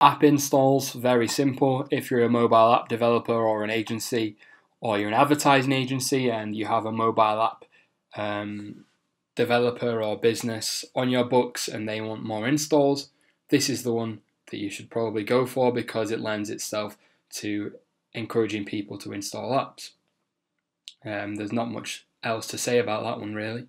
App installs, very simple. If you're a mobile app developer or an agency, or you're an advertising agency and you have a mobile app um, developer or business on your books and they want more installs, this is the one that you should probably go for because it lends itself to encouraging people to install apps. Um, there's not much else to say about that one really.